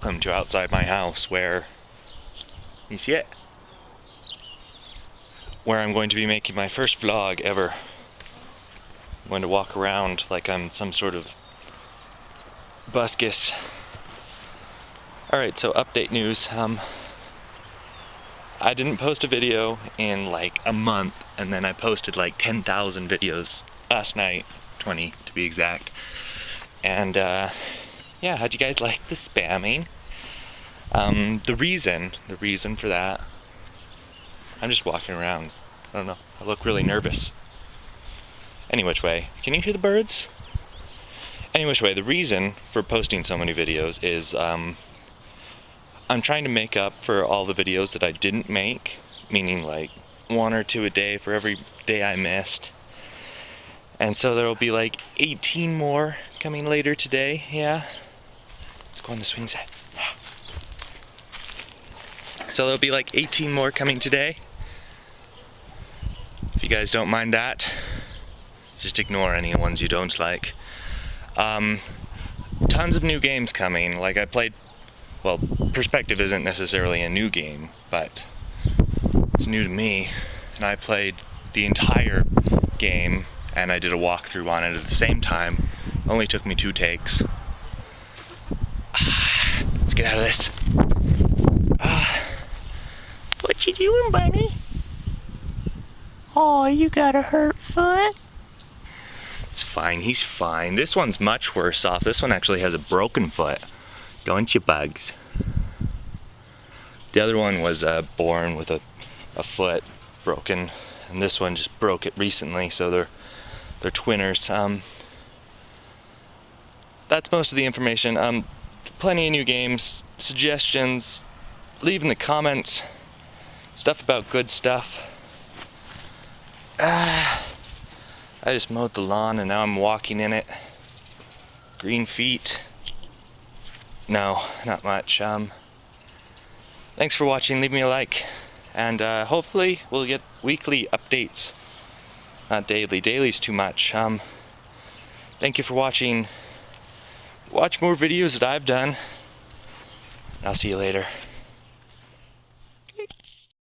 Welcome to outside my house where you see it? Where I'm going to be making my first vlog ever. I'm going to walk around like I'm some sort of buskus. Alright, so update news. Um, I didn't post a video in like a month, and then I posted like 10,000 videos last night, 20 to be exact. And uh, yeah, how'd you guys like the spamming? Um, the reason, the reason for that, I'm just walking around. I don't know. I look really nervous. Any which way, can you hear the birds? Any which way, the reason for posting so many videos is um, I'm trying to make up for all the videos that I didn't make, meaning like one or two a day for every day I missed. And so there will be like 18 more coming later today, yeah? Let's go on the swing set. Yeah. So there'll be like 18 more coming today. If you guys don't mind that, just ignore any ones you don't like. Um, tons of new games coming. Like I played, well, Perspective isn't necessarily a new game, but it's new to me. And I played the entire game and I did a walkthrough on it at the same time. Only took me two takes. Let's get out of this. What you doing, bunny? Oh, you got a hurt foot? It's fine, he's fine. This one's much worse off. This one actually has a broken foot. Don't you, Bugs? The other one was uh, born with a, a foot broken, and this one just broke it recently, so they're they're twinners. Um, that's most of the information. Um, plenty of new games, suggestions, leave in the comments, stuff about good stuff. Ah, I just mowed the lawn and now I'm walking in it. Green feet. No, not much. Um, thanks for watching. Leave me a like. And uh, hopefully we'll get weekly updates. Not daily. Daily's too much. Um, thank you for watching. Watch more videos that I've done. I'll see you later.